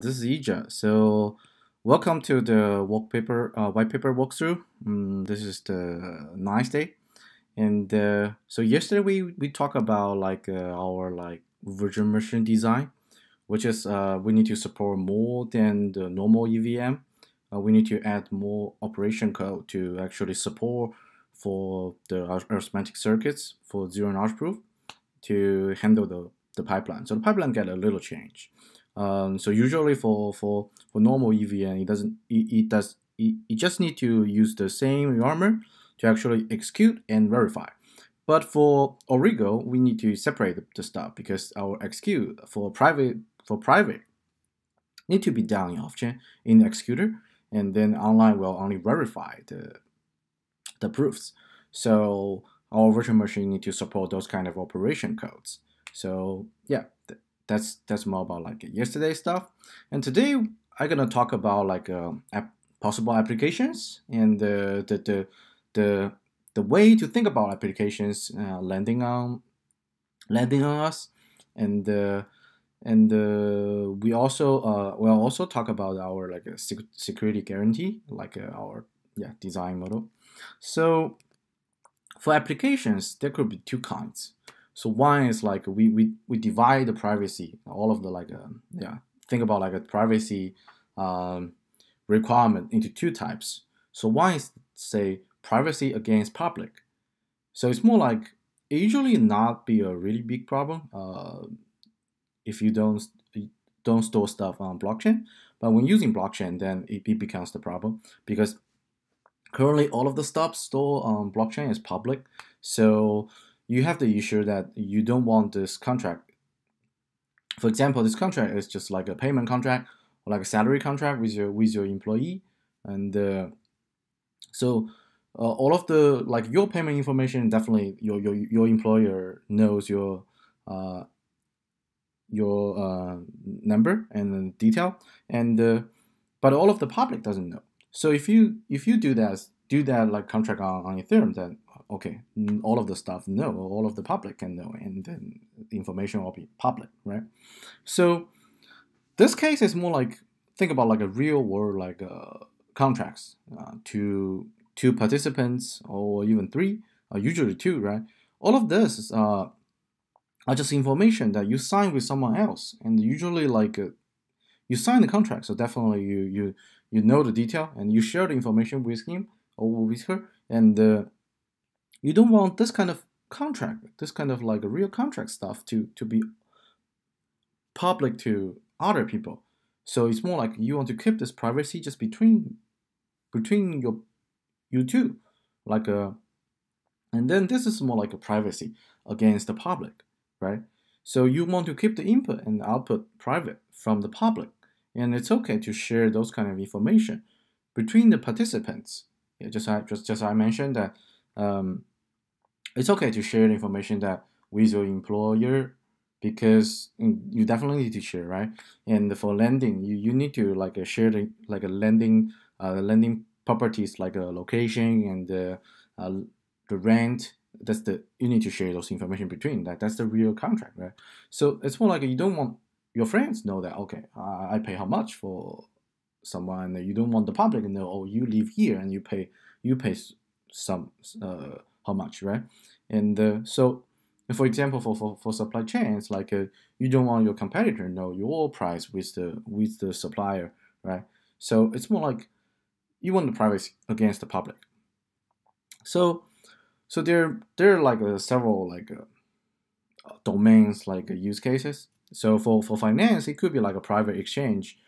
This is Yijia. So, welcome to the work paper, uh, white paper walkthrough. Um, this is the ninth day, and uh, so yesterday we we talked about like uh, our like virtual machine design, which is uh, we need to support more than the normal EVM. Uh, we need to add more operation code to actually support for the arithmetic circuits for zero knowledge proof to handle the the pipeline. So the pipeline get a little change. Um, so usually for, for, for normal EVM, it doesn't it, it does it, it just need to use the same armor to actually execute and verify. But for Origo, we need to separate the stuff because our execute for private for private need to be done in off-chain in the executor, and then online will only verify the the proofs. So our virtual machine need to support those kind of operation codes. So yeah, that's that's more about like yesterday stuff. And today I'm gonna talk about like uh, app, possible applications and the the the the, the way to think about applications uh, landing on landing on us. And uh, and uh, we also uh, will also talk about our like security guarantee like uh, our yeah design model. So for applications there could be two kinds so one is like we we, we divide the privacy, all of the like uh, yeah, think about like a privacy um, requirement into two types. So one is say privacy against public. So it's more like it usually not be a really big problem uh, if you don't don't store stuff on blockchain. But when using blockchain, then it, it becomes the problem because currently all of the stuff stored on blockchain is public. So you have to ensure that you don't want this contract. For example, this contract is just like a payment contract or like a salary contract with your with your employee, and uh, so uh, all of the like your payment information definitely your your your employer knows your uh, your uh, number and detail, and uh, but all of the public doesn't know. So if you if you do that do that like contract on, on Ethereum, then okay, all of the stuff know, all of the public can know, and then the information will be public, right? So this case is more like think about like a real world like uh, contracts uh, to two participants or even three, uh, usually two, right? All of this uh, are just information that you sign with someone else, and usually like uh, you sign the contract, so definitely you you you know the detail and you share the information with him or with her, and uh, you don't want this kind of contract, this kind of like a real contract stuff to to be public to other people. So it's more like you want to keep this privacy just between between your you two, like a, and then this is more like a privacy against the public, right? So you want to keep the input and output private from the public, and it's okay to share those kind of information between the participants. Yeah, just I just just I mentioned that um, it's okay to share the information that with your employer because you definitely need to share, right? And for lending, you, you need to like share the like a lending uh, lending properties like a location and the uh, the rent. That's the you need to share those information between that. That's the real contract, right? So it's more like you don't want your friends know that okay, I, I pay how much for someone. You don't want the public to know oh you live here and you pay you pay some uh, how much, right? And uh, so, for example, for, for, for supply chains, like uh, you don't want your competitor to know your price with the with the supplier, right? So it's more like you want the privacy against the public. So, so there there are like uh, several like uh, domains like uh, use cases. So for for finance, it could be like a private exchange,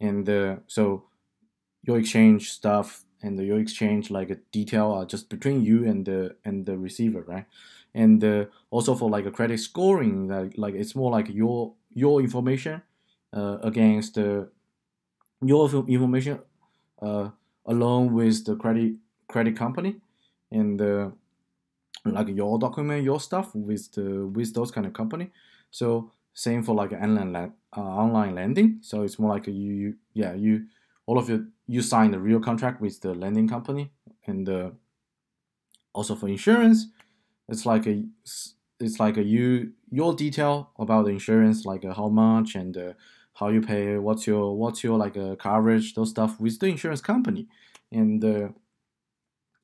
and uh, so your exchange stuff and your exchange like a detail uh, just between you and the and the receiver, right? And uh, also for like a credit scoring, like like it's more like your your information uh, against the your information uh, along with the credit credit company and uh, like your document your stuff with the with those kind of company so same for like online uh, online lending so it's more like you, you yeah you all of you you sign a real contract with the lending company, and uh, also for insurance, it's like a it's like a you your detail about the insurance, like uh, how much and uh, how you pay, what's your what's your like uh, coverage, those stuff with the insurance company, and uh,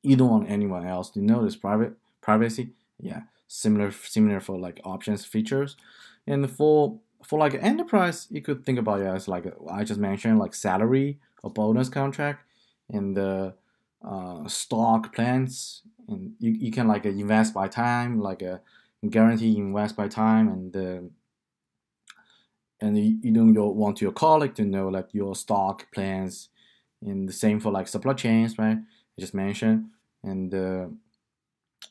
you don't want anyone else to know this private privacy. Yeah, similar similar for like options features, and for for like enterprise, you could think about it as like I just mentioned, like salary or bonus contract, and the uh, stock plans, and you, you can like invest by time, like a guarantee invest by time, and uh, and you, you don't want your colleague to know like your stock plans, and the same for like supply chains, right? I just mentioned, and uh,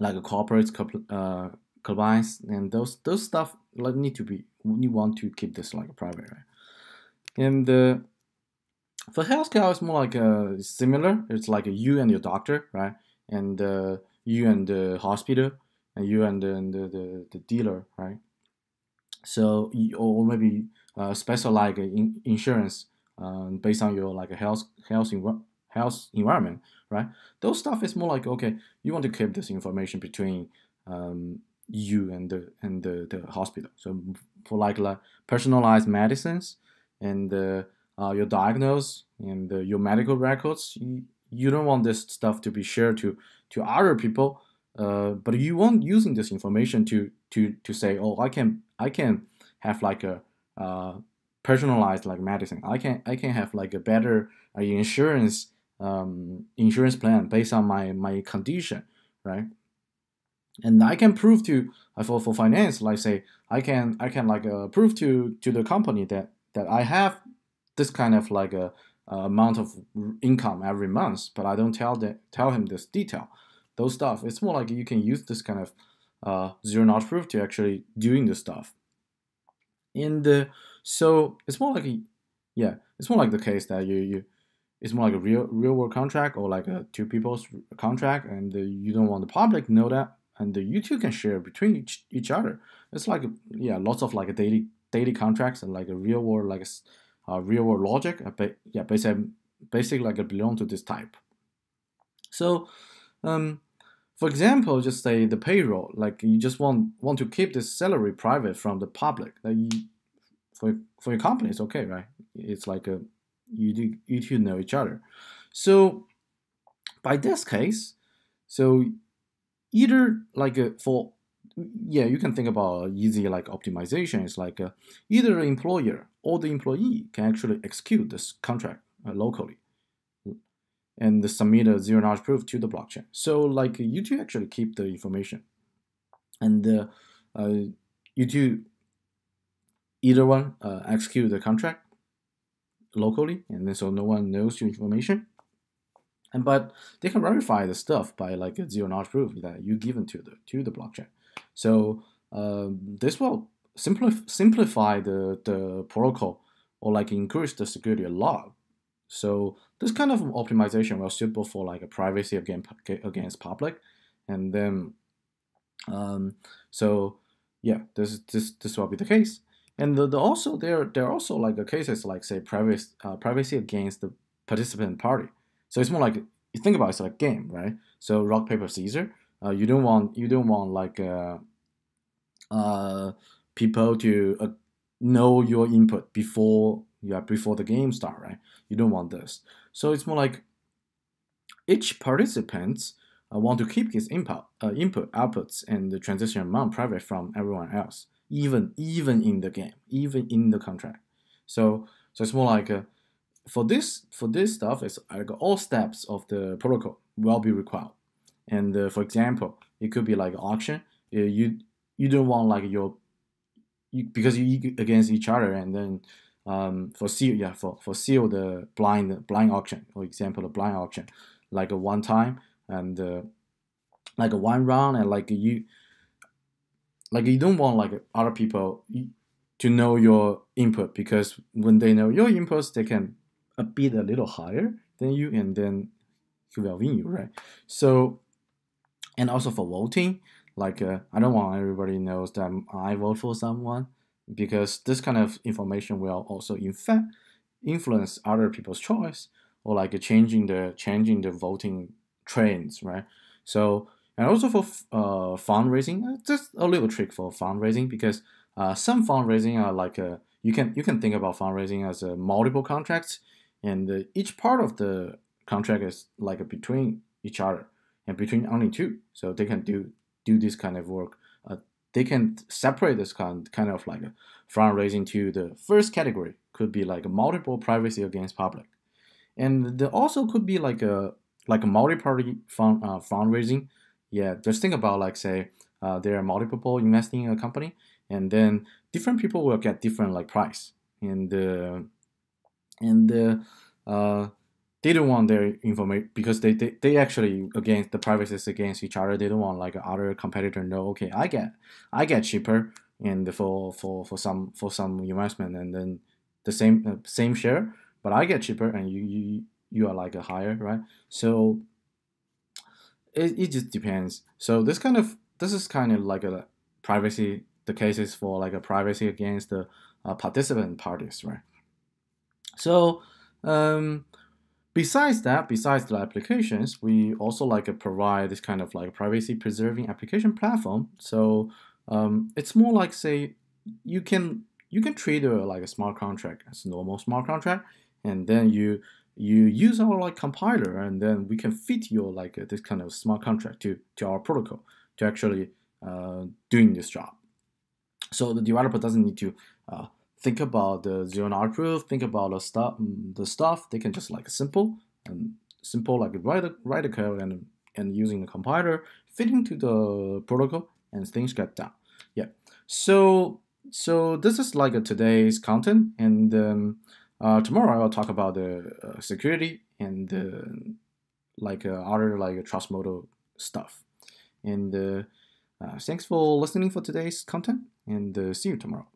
like a corporate uh, compliance, and those those stuff like need to be you want to keep this like private, right? And uh, for healthcare, it's more like a similar. It's like you and your doctor, right? And uh, you and the hospital, and you and the, the, the, dealer, right? So or maybe uh, special like in, insurance um, based on your like a health health health environment, right? Those stuff is more like okay, you want to keep this information between um, you and the and the, the hospital. So for like, like personalized medicines and uh, uh, your diagnosis and uh, your medical records, you, you don't want this stuff to be shared to to other people. Uh, but you want using this information to to to say, oh, I can I can have like a uh, personalized like medicine. I can I can have like a better uh, insurance um, insurance plan based on my my condition, right? And I can prove to uh, for for finance, like say I can I can like uh, prove to to the company that that I have this kind of like a, a amount of income every month, but I don't tell that tell him this detail, those stuff. It's more like you can use this kind of uh, zero knowledge proof to actually doing the stuff. And uh, so it's more like a, yeah, it's more like the case that you you it's more like a real real world contract or like a two people's contract, and uh, you don't want the public know that, and the, you two can share between each, each other. It's like yeah, lots of like a daily daily contracts and like a real world like a uh, real world logic. Uh, yeah, basically, basically like it belong to this type. So, um, for example, just say the payroll. Like you just want want to keep this salary private from the public. Like you, for for your company, it's okay, right? It's like a you do you two know each other. So, by this case, so either like a, for yeah, you can think about easy like optimization. It's like uh, either the employer or the employee can actually execute this contract uh, locally and submit a zero knowledge proof to the blockchain. So like you two actually keep the information, and uh, uh, you two either one uh, execute the contract locally, and then so no one knows your information. And but they can verify the stuff by like a zero knowledge proof that you given to the to the blockchain. So um, this will simplify simplify the, the protocol or like increase the security a lot. So this kind of optimization was suitable for like a privacy against against public, and then um, so yeah, this this this will be the case. And the, the also there there are also like cases like say privacy uh, privacy against the participant party. So it's more like you think about it, it's like a game, right? So rock paper scissors. Uh, you don't want you don't want like uh, uh, people to uh, know your input before yeah before the game start, right? You don't want this. So it's more like each participant uh, want to keep his input uh, input outputs and the transaction amount private from everyone else, even even in the game, even in the contract. So so it's more like for this for this stuff, it's like all steps of the protocol will be required. And uh, for example, it could be like auction. Uh, you you don't want like your you, because you against each other and then um, for seal yeah for for seal the blind blind auction for example the blind auction like a one time and uh, like a one round and like you like you don't want like other people to know your input because when they know your inputs they can bid a little higher than you and then he will win you right so and also for voting like uh, i don't want everybody knows that i vote for someone because this kind of information will also in fact influence other people's choice or like changing the changing the voting trends right? So and also for uh, fundraising uh, just a little trick for fundraising because uh, some fundraising are like uh, you can you can think about fundraising as a multiple contracts, and uh, each part of the contract is like between each other and between only two, so they can do do this kind of work. Uh, they can separate this kind kind of like a fundraising to the first category could be like multiple privacy against public, and there also could be like a like a multi-party fund uh, fundraising. Yeah, just think about like say uh, there are multiple people investing in a company, and then different people will get different like price, and uh, and uh, they don't want their information because they, they, they actually against the privacy is against each other. They don't want like other competitor know okay I get I get cheaper and for for for some for some investment and then the same uh, same share, but I get cheaper and you you you are like a higher right. So it, it just depends. So this kind of this is kind of like a privacy the cases for like a privacy against the uh, participant parties right. So um, besides that, besides the applications, we also like to provide this kind of like privacy preserving application platform. So um, it's more like say you can you can treat a like a smart contract as a normal smart contract, and then you you use our like compiler, and then we can fit your like this kind of smart contract to to our protocol to actually uh, doing this job. So the developer doesn't need to uh, think about the zero knowledge proof, think about the stuff, the stuff. They can just like simple and simple like write a, write a code and and using the compiler fitting to the protocol and things get done. Yeah. So so this is like a today's content, and um, uh, tomorrow I'll talk about the uh, security and uh, like other like trust model stuff. And uh, uh, thanks for listening for today's content, and uh, see you tomorrow.